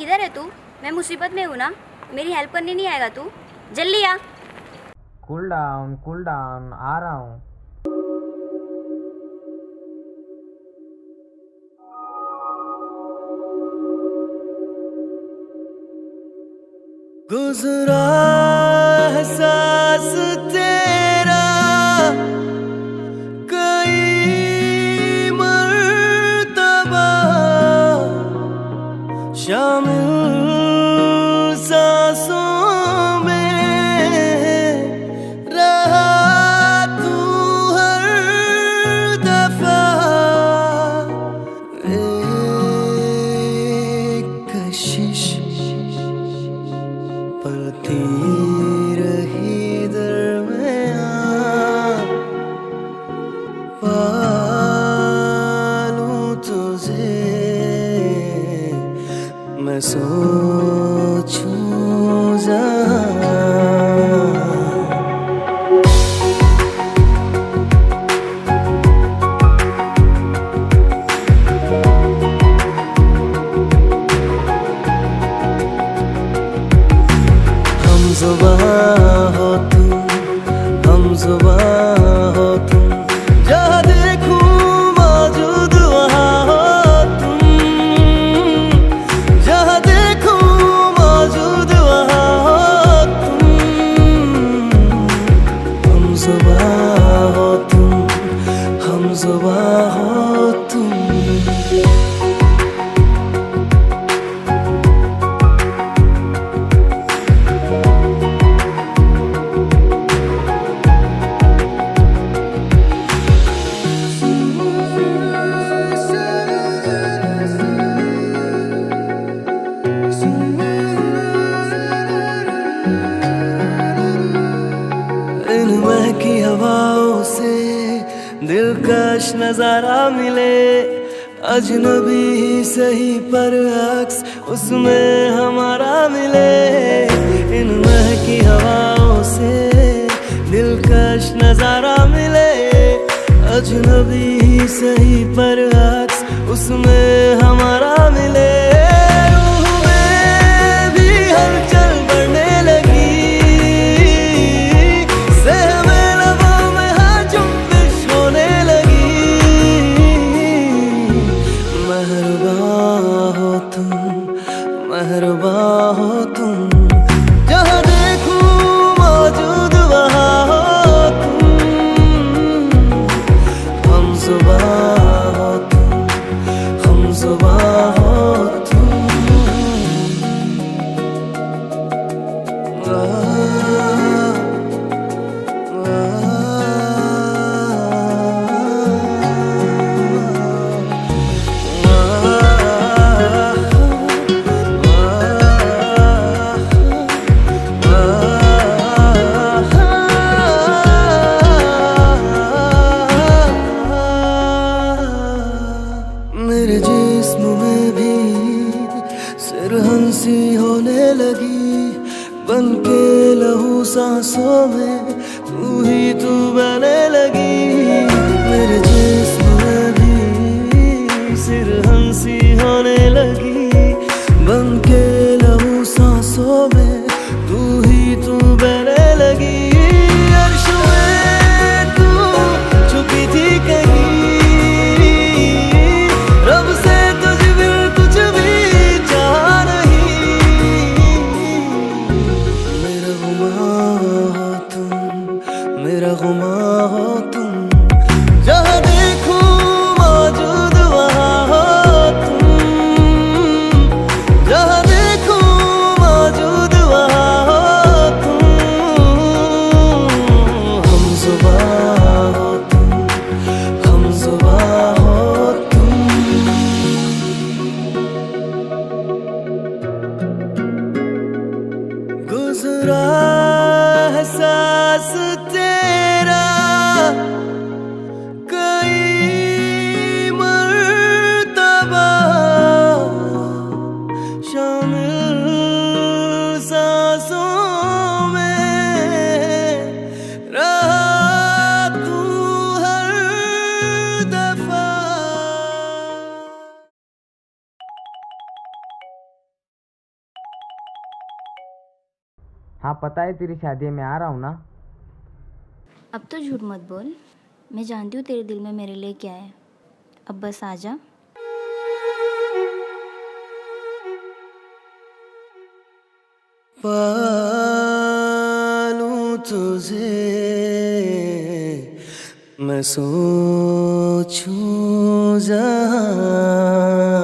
किधर है तू? मैं मुसीबत में हूँ ना? मेरी हेल्प करने नहीं आएगा तू। जल्दी आ। कूल डाउन कूल डाउन आ रहा हूँ। गुजरा जुबां हो तुम, हम जुबां हो तुम। जहाँ देखूँ मौजूद वहाँ तुम। जहाँ देखूँ मौजूद वहाँ तुम। हम जुबां हो तुम, हम जुबां हो दिलकश नज़ारा मिले, अजनबी ही सही पर अक्स उसमें हमारा मिले। इन महकी हवाओं से दिलकश नज़ारा मिले, अजनबी ही सही पर अक्स उसमें मेरे जिस्म में भी सिर हँसी होने लगी बन के लहू सांसों में हाँ पता है तेरी शादी में आ रहा हूँ ना। अब तो झूठ मत बोल। मैं जानती हूँ तेरे दिल में मेरे लिए क्या है। अब बस आ जा। पालूं तुझे मैं सोचूं जहाँ